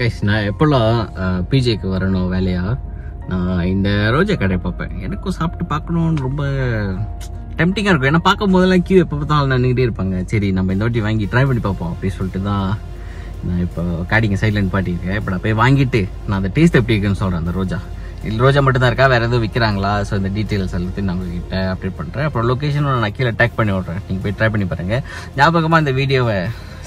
Guys நான் எப்போல்லாம் பிஜேக்கு வரணும் வேலையா? நான் இந்த ரோஜா கடை பார்ப்பேன். எனக்கும் சாப்பிட்டு பார்க்கணும்னு ரொம்ப டெம்டிங்காக இருக்கும். ஏன்னா பார்க்கும் போதெல்லாம் கியூ எப்போ பார்த்தாலும் நின்றுக்கிட்டே இருப்பாங்க. சரி நம்ம இந்த வாட்டி வாங்கி ட்ரை பண்ணி பார்ப்போம் அப்படின்னு சொல்லிட்டு தான் நான் இப்போ காடிங்க சைட்லேருந்து பாட்டியிருக்கேன் இப்போ நான் போய் வாங்கிட்டு நான் அந்த டேஸ்ட் எப்படி இருக்குன்னு சொல்கிறேன் அந்த ரோஜா. இல்லை ரோஜா மட்டும் தான் இருக்கா? வேறு எதுவும் விற்கிறாங்களா ஸோ இந்த டீட்டெயில்ஸ் எல்லாத்தையும் நான் உங்ககிட்ட அப்டேட் பண்ணுறேன் அப்புறம் லொக்கேஷனோட நான் கீழே டேக் பண்ணி விட்றேன். நீங்கள் போய் ட்ரை பண்ணி பாருங்கள் ஞாபகமாக இந்த வீடியோவை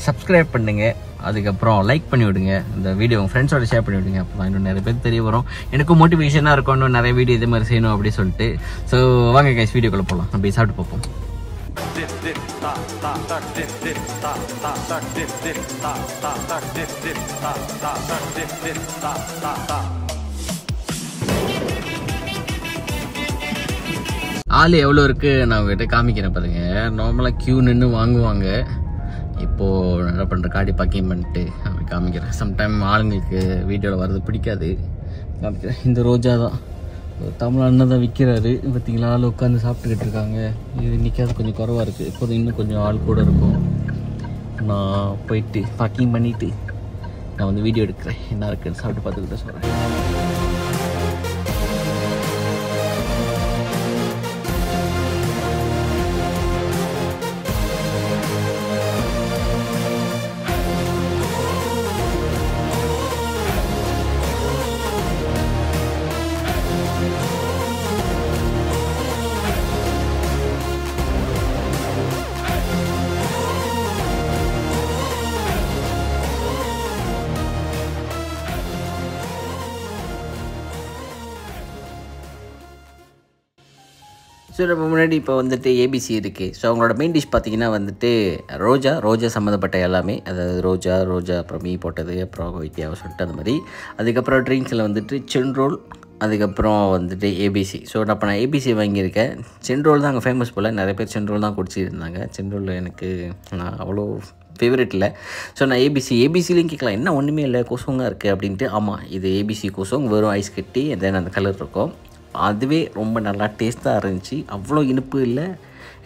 சப்ஸ்கிரைப் பண்ணுங்கள் அதுக்கப்புறம் லைக் பண்ணி விடுங்க. இந்த வீடியோ உங்கள் ஃப்ரெண்ட்ஸோட ஷேர் பண்ணி விடுங்க. அப்போ இன்னும் நிறைய பேர் தெரிய வரும். எனக்கும் மோட்டிவேஷனாக இருக்கும். இன்னும் நிறைய வீடியோ இதே மாதிரி செய்யணும் அப்படின்னு சொல்லிட்டு. ஸோ வாங்க கைஸ் வீடியோக்குள்ளே போகலாம் அப்படி சாப்பிட்டு பார்ப்போம். ஆள் எவ்வளோ இருக்கு? நான் உங்ககிட்ட காமிக்கிறேன் பாருங்க. நார்மலாக க்யூ நின்று வாங்குவாங்க. இப்போது என்ன பண்ணுற காடி பக்கிங் பண்ணிட்டு அப்படி காமிக்கிறேன். சம்டைம் ஆளுங்களுக்கு வீடியோவில் வர்றது பிடிக்காது. காமிக்கிறேன். இந்த ரோஜா தான். தமிழ் அண்ணன் தான் விற்கிறாரு பார்த்தீங்களா? ஆள் உட்காந்து சாப்பிட்டுக்கிட்டு இருக்காங்க. இது நிற்காது கொஞ்சம் குறவாக இருக்குது இப்போது இன்னும் கொஞ்சம் ஆள் கூட இருக்கும். நான் போயிட்டு பக்கிங் பண்ணிவிட்டு நான் வந்து வீடியோ எடுக்கிறேன். என்ன இருக்குன்னு சாப்பிட்டு பார்த்துக்கிட்டு சொல்கிறேன் ஸோ நம்ம முன்னாடி இப்போ வந்துட்டு ஏபிசி இருக்குது ஸோ அவங்களோட மெயின் டிஷ் பார்த்தீங்கன்னா வந்துட்டு ரோஜா ரோஜா சம்மந்தப்பட்ட எல்லாமே அதாவது ரோஜா ரோஜா அப்புறம் மீ போட்டது அப்புறம் வைத்தியாவை சொல்லிட்டு அந்த மாதிரி. அதுக்கப்புறம் ட்ரிங்க்ஸில் வந்துட்டு சென்ரோல் அதுக்கப்புறம் வந்துட்டு ஏபிசி ஸோ நான் அப்போ நான் ஏபிசி வாங்கியிருக்கேன். சென்ரோல் தான் அங்கே ஃபேமஸ் போல். நிறைய பேர் சென்ரோல் தான் குடிச்சிருந்தாங்க. இருந்தாங்க சென்ரோல் எனக்கு நான் அவ்வளோ ஃபேவரட் இல்லை. ஸோ நான் ஏபிசி ஏபிசிலையும் கேட்கலாம். என்ன ஒன்றுமே இல்லை கொசுவாங்க இருக்குது அப்படின்ட்டு. ஆமாம் இது ஏபிசி கொசுவங்க வெறும் ஐஸ் கட்டி தென் அந்த கலர் இருக்கும். அதுவே ரொம்ப நல்லா டேஸ்ட்டாக இருந்துச்சு. அவ்வளோ இனிப்பு இல்லை.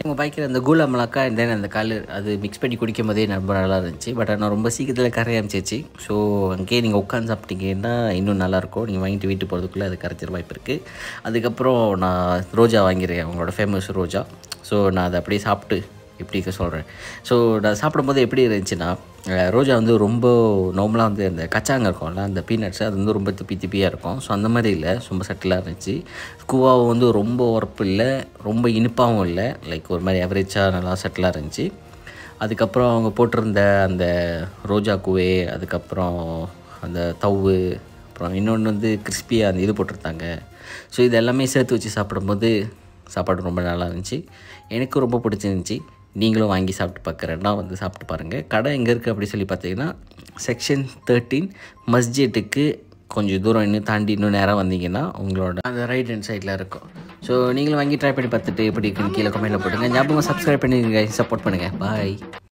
எங்கள் பைக்கில் அந்த கூலா மிளகா தென் அந்த கலர் அது மிக்ஸ் பண்ணி குடிக்கும் போதே ரொம்ப நல்லா இருந்துச்சு. பட் ஆனால் ரொம்ப சீக்கிரத்தில் கரைய ஆரம்பிச்சிச்சு ஸோ அங்கேயே நீங்கள் உட்காந்து சாப்பிட்டீங்கன்னா இன்னும் நல்லாயிருக்கும் நீங்கள் வாங்கிட்டு வீட்டு போகிறதுக்குள்ளே அது கரைச்சிற வாய்ப்பு இருக்குது அதுக்கப்புறம் நான் ரோஜா வாங்கியிருக்கேன் அவங்களோட ஃபேமஸ் ரோஜா. ஸோ நான் அதை அப்படியே சாப்பிட்டு எப்படி சொல்கிறேன் ஸோ நான் சாப்பிடும்போது எப்படி இருந்துச்சுன்னா ரோஜா வந்து ரொம்ப நார்மலாக வந்து அந்த கச்சாங்க இருக்கும்ல அந்த பீனட்ஸ் அது வந்து ரொம்ப திப்பி திப்பியாக இருக்கும். ஸோ அந்த மாதிரி இல்லை. ரொம்ப சட்டிலாக இருந்துச்சு. கூவாவும் வந்து ரொம்ப உரப்பு இல்லை ரொம்ப இனிப்பாகவும் இல்லை. லைக் ஒரு மாதிரி ஆவரேஜாக நல்லா சட்டிலாக இருந்துச்சு. அதுக்கப்புறம் அவங்க போட்டிருந்த அந்த ரோஜா குவே அதுக்கப்புறம் அந்த தவு அப்புறம் இன்னொன்று வந்து கிறிஸ்பியாக அந்த இது போட்டிருந்தாங்க. ஸோ இது எல்லாமே சேர்த்து வச்சு சாப்பிடும்போது சாப்பாடு ரொம்ப நல்லா இருந்துச்சு. எனக்கு ரொம்ப பிடிச்சிருந்துச்சி. நீங்களும் வாங்கி சாப்பிட்டு பார்க்குறேன்னா வந்து சாப்பிட்டு பாருங்கள் கடை எங்கே இருக்குது அப்படி சொல்லி பார்த்தீங்கன்னா செக்ஷன் தேர்ட்டீன் மஸ்ஜிட்டுக்கு கொஞ்சம் தூரம் இன்னும் தாண்டி இன்னும் நேரம் வந்தீங்கன்னா உங்களோட அந்த ரைட் ஹேண்ட் சைடில் இருக்கும். ஸோ நீங்களும் வாங்கி ட்ரை பண்ணி பார்த்துட்டு எப்படி இருக்குன்னு கீழே கமெண்ட்டில் போட்டுங்க. ஞாபகம் சப்ஸ்கிரைப் பண்ணிடுங்க சப்போர்ட் பண்ணுங்கள் பாய்